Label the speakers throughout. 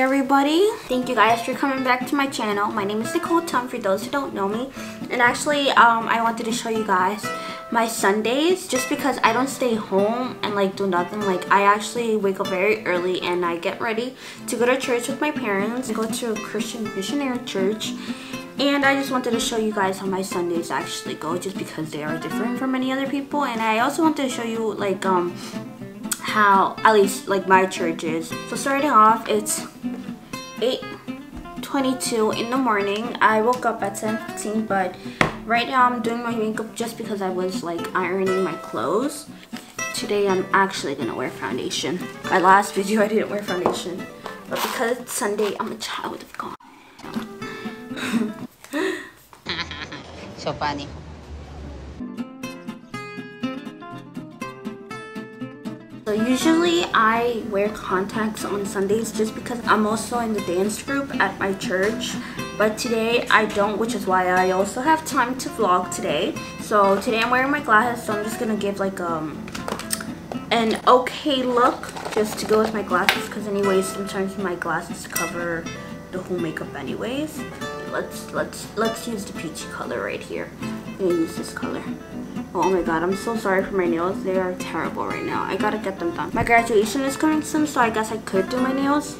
Speaker 1: everybody. Thank you guys for coming back to my channel. My name is Nicol Tun for those who don't know me. And actually um, I wanted to show you guys my Sundays just because I don't stay home and like do nothing. Like I actually wake up very early and I get ready to go to church with my parents. I go to a Christian missionary church and I just wanted to show you guys how my Sundays actually go just because they are different from many other people. And I also wanted to show you like um how at least like my church is. So starting off it's 8:22 in the morning. I woke up at 10:15 but right now I'm doing my makeup just because I was like ironing my clothes. Today I'm actually gonna wear foundation. My last video I didn't wear foundation. But because it's Sunday, I'm a child of God.
Speaker 2: so funny.
Speaker 1: So usually I wear contacts on Sundays just because I'm also in the dance group at my church. But today I don't, which is why I also have time to vlog today. So today I'm wearing my glasses, so I'm just gonna give like um an okay look just to go with my glasses because anyways sometimes my glasses cover the whole makeup anyways. Let's let's let's use the peachy color right here. Gonna use this color. Oh my god, I'm so sorry for my nails. They are terrible right now. I gotta get them done. My graduation is coming soon, so I guess I could do my nails.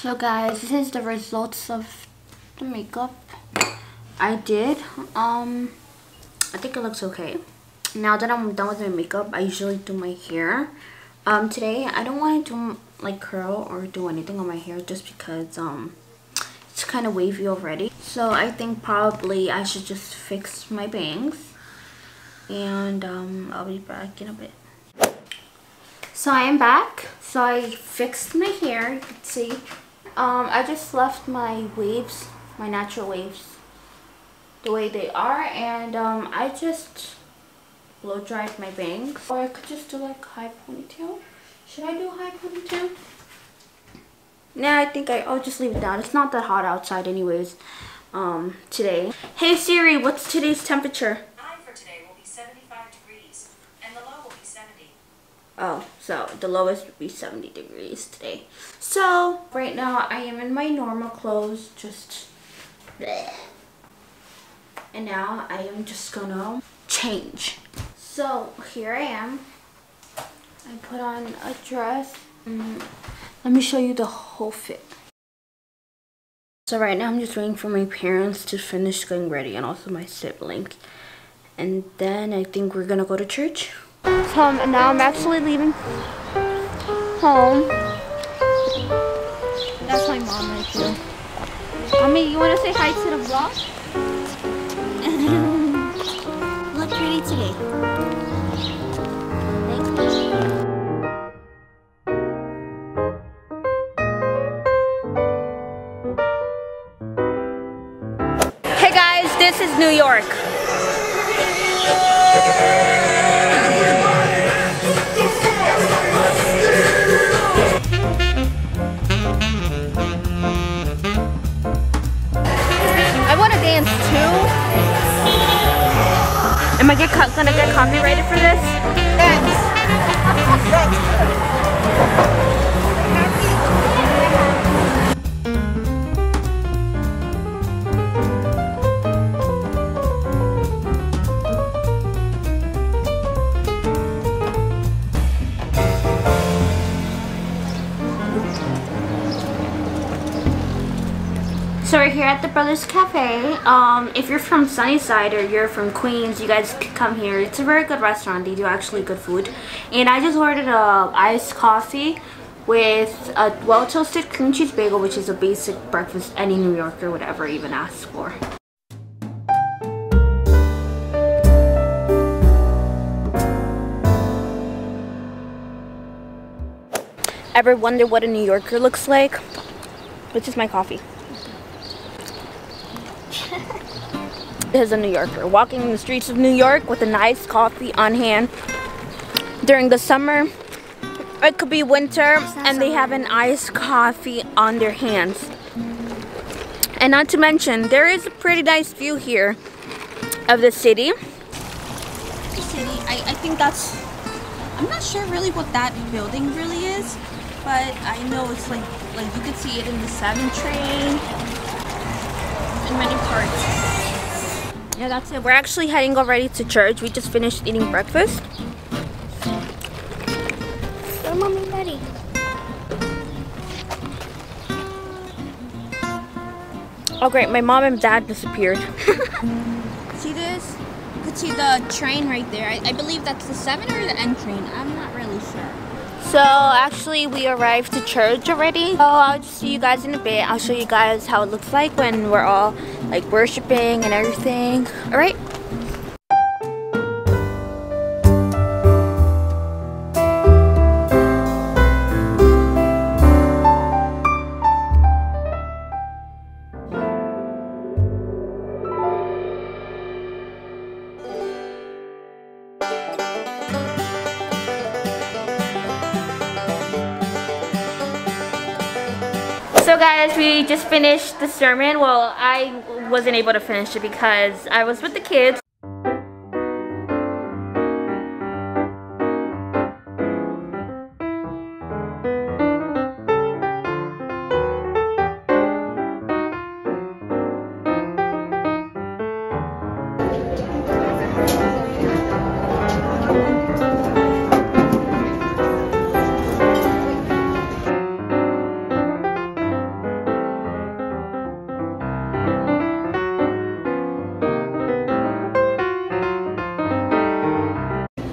Speaker 1: So guys, this is the results of the makeup I did. Um, I think it looks okay. Now that I'm done with my makeup, I usually do my hair. Um, today I don't want to do like curl or do anything on my hair just because um, it's kind of wavy already. So I think probably I should just fix my bangs. And um, I'll be back in a bit. So I am back. So I fixed my hair, you can see. Um, I just left my waves, my natural waves, the way they are, and um, I just blow dried my bangs. Or I could just do like high ponytail. Should I do high ponytail? Nah, I think I, I'll just leave it down. It's not that hot outside anyways um, today. Hey Siri, what's today's temperature? Oh, so the lowest would be 70 degrees today. So right now I am in my normal clothes, just bleh. And now I am just gonna change. So here I am. I put on a dress. Mm, let me show you the whole fit. So right now I'm just waiting for my parents to finish getting ready and also my sibling. And then I think we're gonna go to church. Um, so now I'm actually leaving home. That's my mom right there. Mommy, you want to say hi to the vlog? Look pretty today. Hey guys, this is New York. Copyrighted for this? At the Brothers Cafe. Um, if you're from Sunnyside or you're from Queens, you guys come here. It's a very good restaurant. They do actually good food. And I just ordered a iced coffee with a well-toasted cream cheese bagel, which is a basic breakfast any New Yorker would ever even ask for. Ever wonder what a New Yorker looks like? Which is my coffee. Is a New Yorker walking in the streets of New York with a nice coffee on hand during the summer. It could be winter and they have an iced coffee on their hands. And not to mention, there is a pretty nice view here of the city.
Speaker 3: The city, I, I think that's, I'm not sure really what that building really is, but I know it's like, like you could see it in the 7 train, in many parts.
Speaker 1: Yeah, that's it. We're actually heading already to church. We just finished eating breakfast. So, mommy, daddy. Oh great, my mom and dad disappeared.
Speaker 3: See this? You could see the train right there. I, I believe that's the 7 or the N train. I'm not sure.
Speaker 1: So actually we arrived to church already. So I'll just see you guys in a bit. I'll show you guys how it looks like when we're all like worshiping and everything. Alright? So guys, we just finished the sermon. Well, I wasn't able to finish it because I was with the kids.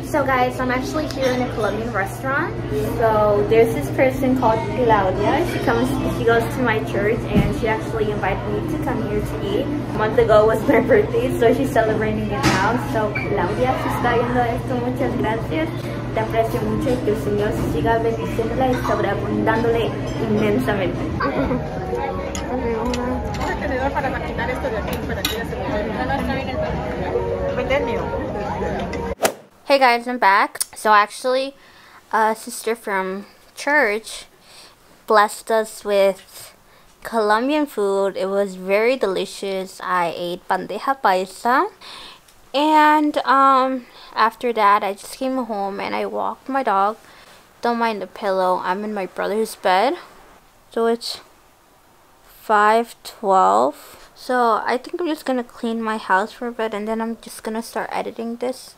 Speaker 1: So guys, I'm actually here in a Colombian restaurant. So there's this person called Claudia. She comes, she goes to my church and she actually invited me to come here to eat. A month ago was my birthday, so she's celebrating it now. So Claudia, si está viendo esto, muchas gracias. Te aprecio mucho y que el Señor siga bendiciéndola y sobreabundándole inmensamente.
Speaker 4: tenedor para maquinar esto de aquí para que ella se lo Vender mío.
Speaker 1: Hey guys, I'm back. So actually, a sister from church blessed us with Colombian food. It was very delicious. I ate bandeja paisa. And um, after that, I just came home and I walked my dog. Don't mind the pillow. I'm in my brother's bed. So it's 512. So I think I'm just going to clean my house for a bit and then I'm just going to start editing this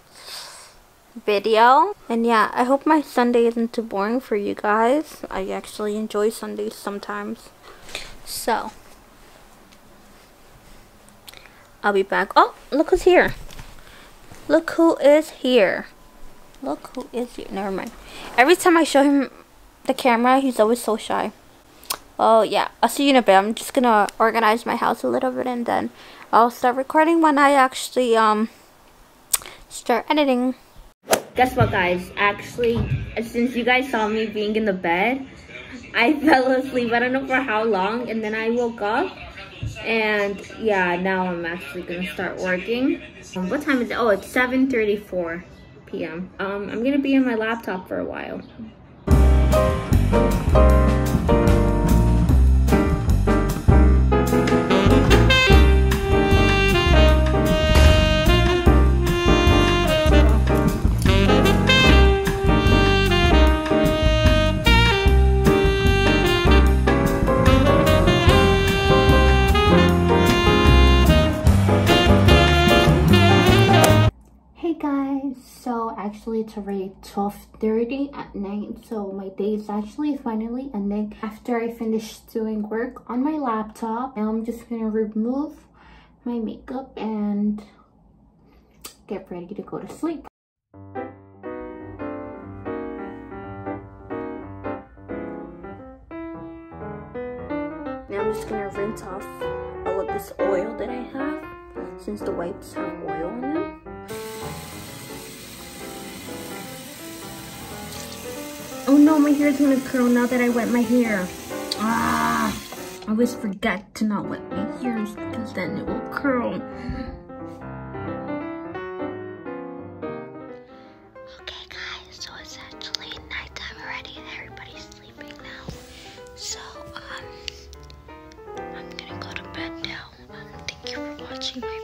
Speaker 1: video. And yeah i hope my sunday isn't too boring for you guys. I actually enjoy sundays sometimes. So i'll be back. Oh look who's here. Look who is here. Look who is here. Never mind. Every time i show him the camera he's always so shy. Oh yeah i'll see you in a bit. I'm just gonna organize my house a little bit and then i'll start recording when i actually um start editing Guess what guys, actually, since you guys saw me being in the bed, I fell asleep, I don't know for how long, and then I woke up, and yeah, now I'm actually gonna start working. Um, what time is it? Oh, it's 7.34 p.m. Um, I'm gonna be on my laptop for a while. 12.30 at night, so my day is actually finally ending after I finish doing work on my laptop. Now I'm just gonna remove my makeup and get ready to go to sleep. Now I'm just gonna rinse off all of this oil that I have since the wipes have oil in them. no, my hair is gonna curl now that I wet my hair. Ah, I always forget to not wet my hair because then it will curl. Okay guys, so it's actually nighttime already and everybody's sleeping now. So, um, I'm gonna go to bed now. Um, thank you for watching my